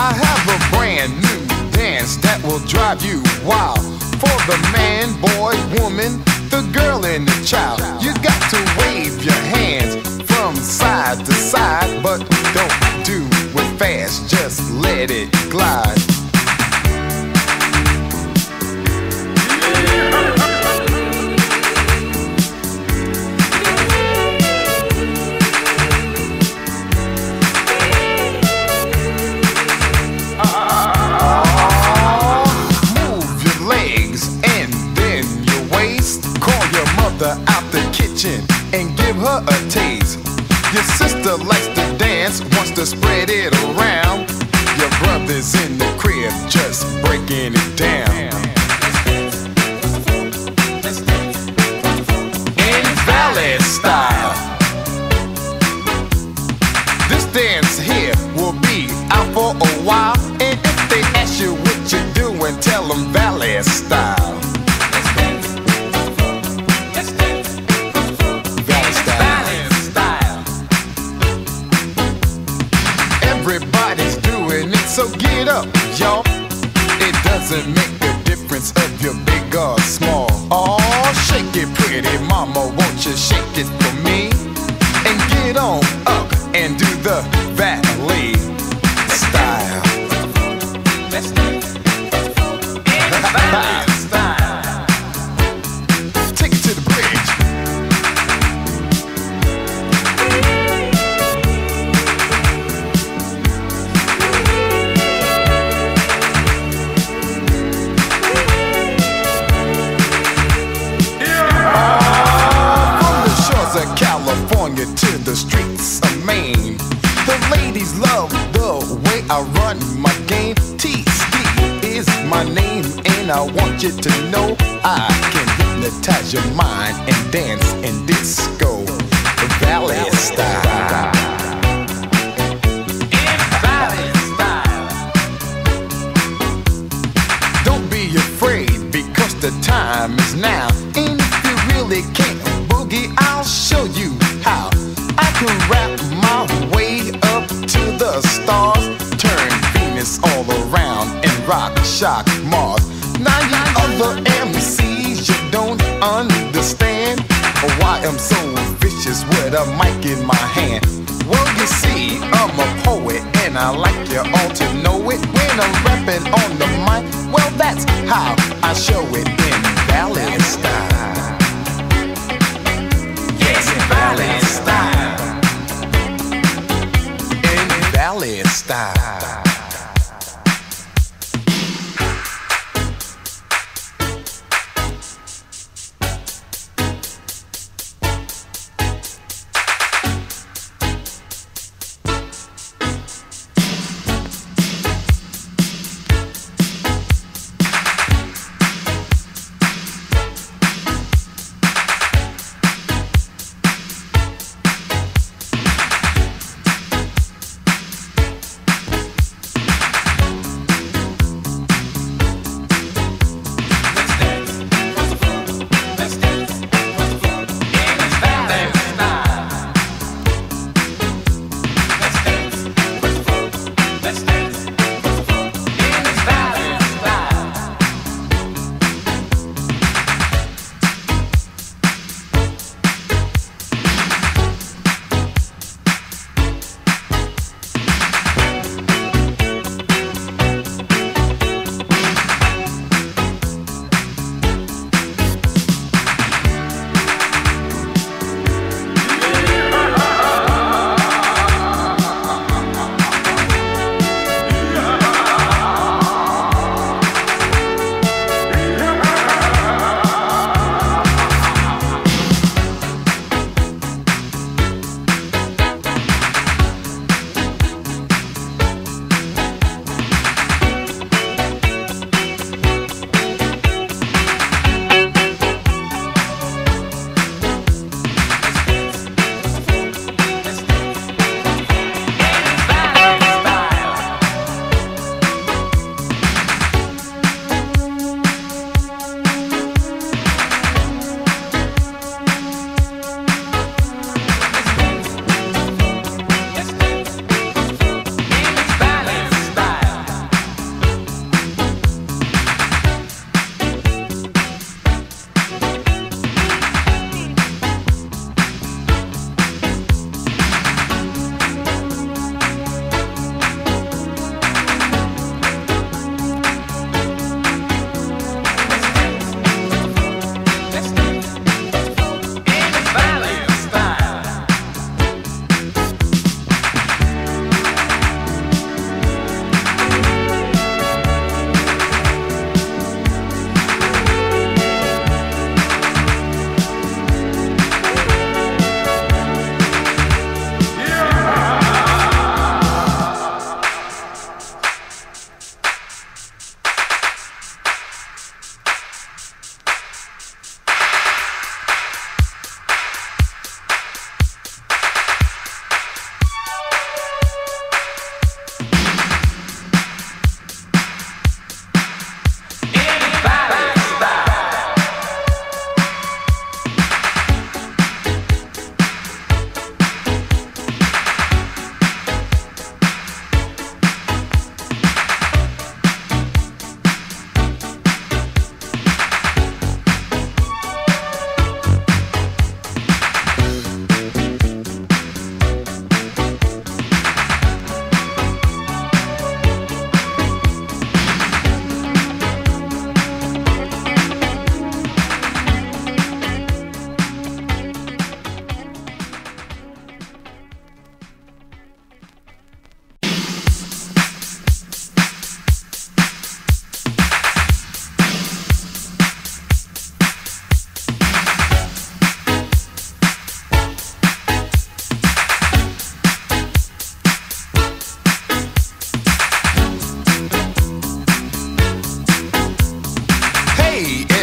I have a brand new dance that will drive you wild. For the man, boy, woman, the girl, and the child. You got to wave your hands from side to side, but don't do it fast, just let it glide. Kitchen and give her a taste. Your sister likes to dance, wants to spread it around. Your brother's in the crib, just breaking it down. For me? And get on up and do the want you to know I can hypnotize your mind and dance in disco. The valley style. Don't be afraid because the time is now. And if you really can't boogie, I'll show you how. I can rap my way up to the stars, turn Venus all around and rock, shock Mars. Other MCs, you don't understand why I'm so vicious with a mic in my hand. Well, you see, I'm a poet and I like you all to know it. When I'm rapping on the mic, well, that's how I show it in valley style. Yes, valley style. In valley style.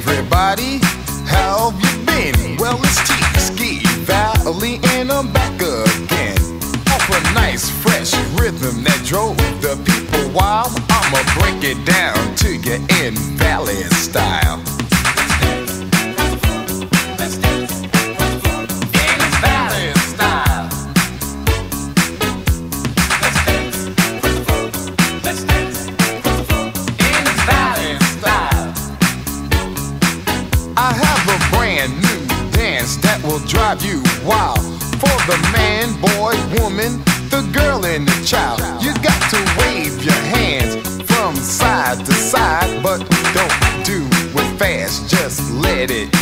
Everybody, how have you been? Well, it's T Ski Valley and I'm back again. Off a nice fresh rhythm that drove the people wild. I'ma break it down to you in valley style. Drive you wild. For the man, boy, woman, the girl, and the child. You got to wave your hands from side to side, but don't do it fast, just let it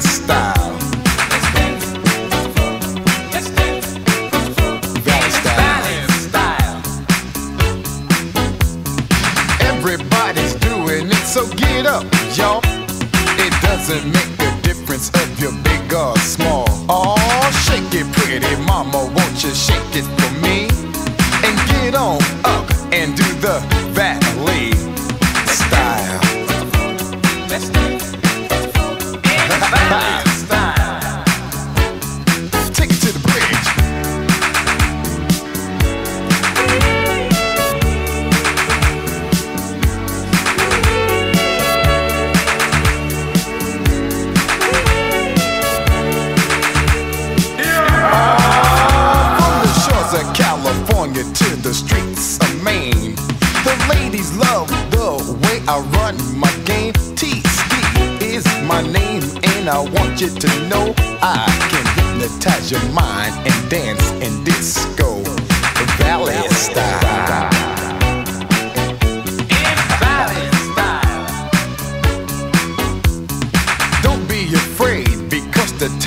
festa.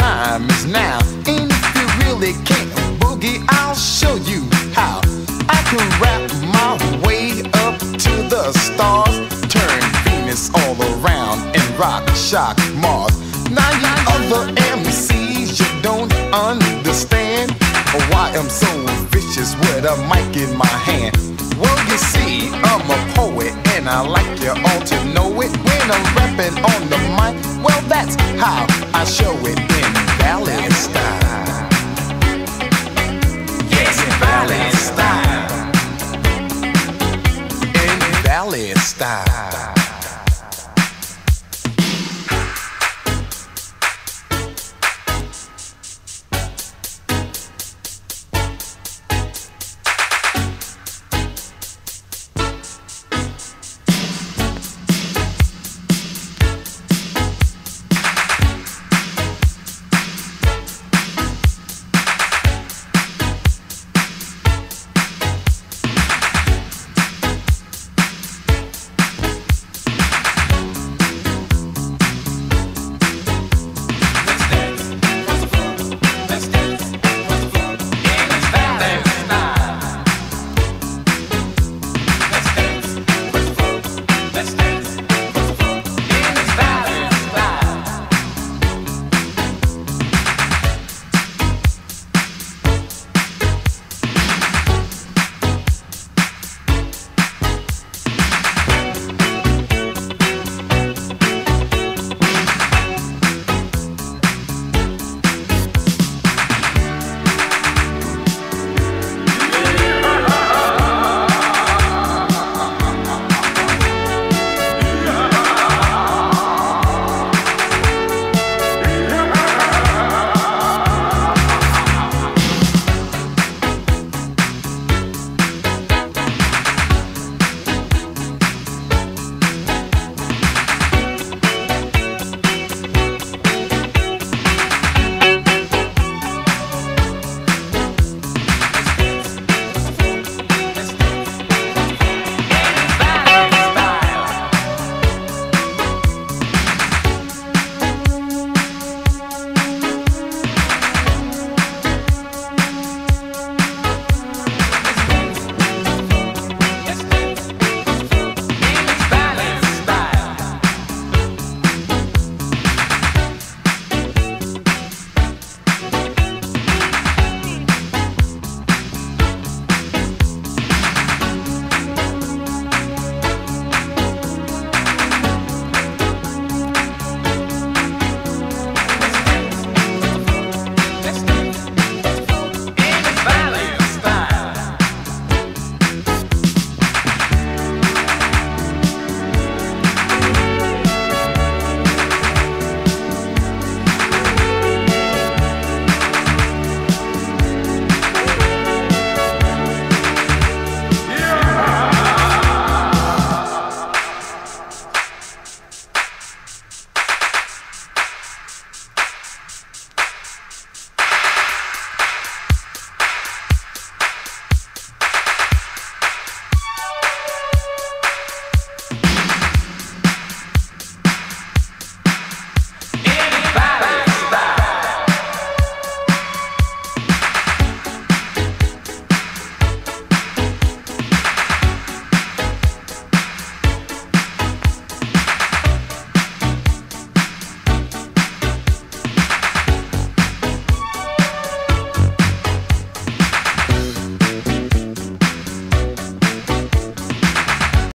Time is now. And if you really can't boogie, I'll show you how. I can rap my way up to the stars, turn Venus all around and rock, shock Mars. Now you other MCs, you don't understand why I'm so vicious with a mic in my hand. Well, you see, I'm a poet and I like you all to know it. When I'm rapping on the mic, well, that's how I show it style. Yes, style. In style.